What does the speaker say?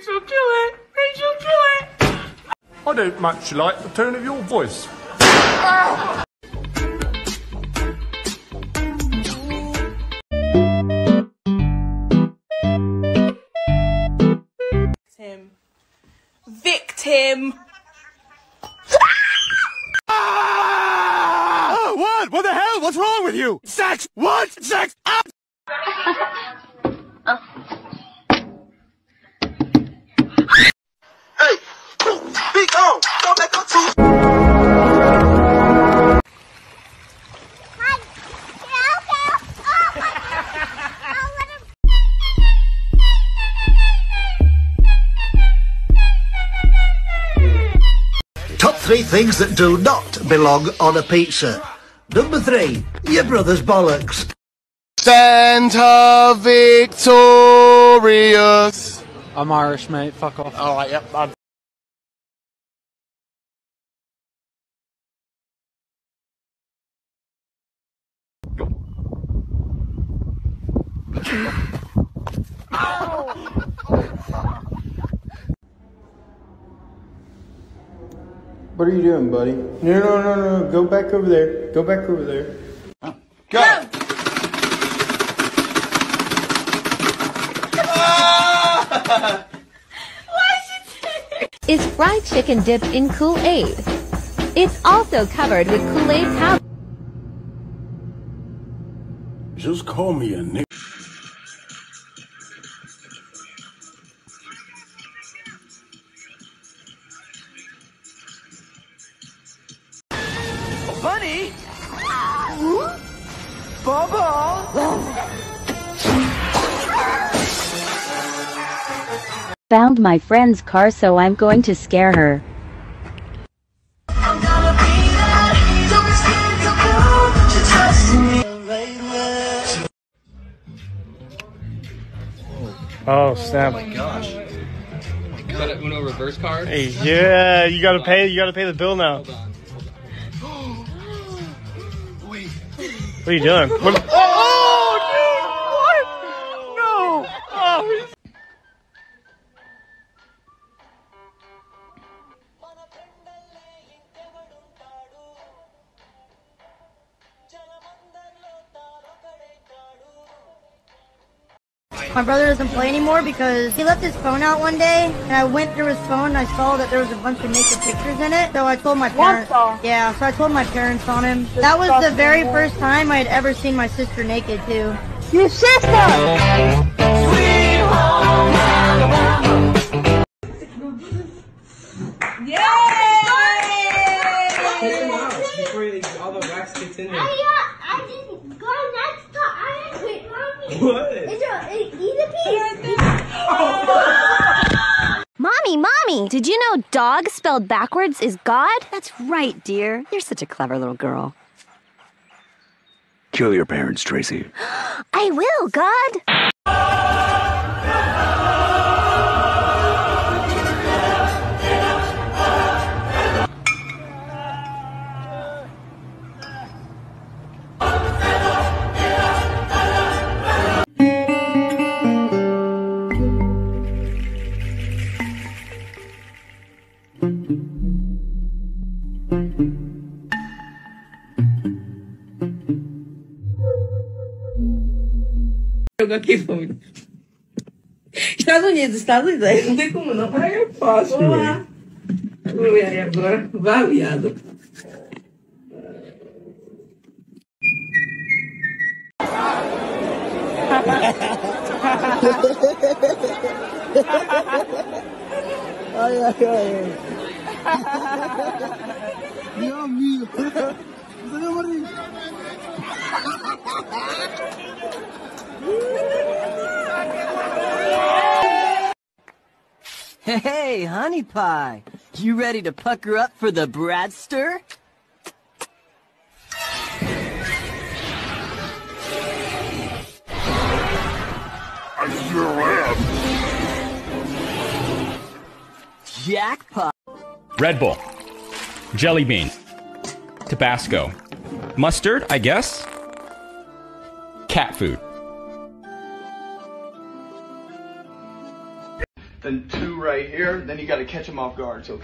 Rachel, kill it! Rachel, kill it! I don't much like the tone of your voice. Victim. Victim. Oh, what? What the hell? What's wrong with you? Sex! What? Sex! Ah! three things that do not belong on a pizza. Number three, your brother's bollocks. Santa victorious. I'm Irish, mate. Fuck off. All right, yep. I'm oh. What are you doing, buddy? No, no, no, no. Go back over there. Go back over there. go. Why is fried chicken dipped in Kool-Aid. It's also covered with Kool-Aid powder. Just call me a nick. Bunny? Bubble? Found my friend's car so I'm going to scare her. Oh, snap. Oh my gosh. Is that a Uno reverse card? Hey, yeah, you gotta pay. You gotta pay the bill now. What are you doing? My brother doesn't play anymore because he left his phone out one day, and I went through his phone and I saw that there was a bunch of naked pictures in it. So I told my parents. Yeah, so I told my parents on him. That was the very first time I had ever seen my sister naked too. Your sister! Before Mommy, mommy, did you know dog spelled backwards is God? That's right, dear. You're such a clever little girl. Kill your parents, Tracy. I will, God. jogo aqui foi. Estados Unidos, Estados Unidos. Não tem como não. Aí é eu posso. Vamos né? lá. Vou aí agora. Variado. ai, ai, ai. Meu amigo. Hey, honey pie. You ready to pucker up for the Bradster? I sure am. Jackpot. Red Bull, Jelly Bean, Tabasco, Mustard, I guess, Cat food. Then two right here. Then you got to catch them off guard. So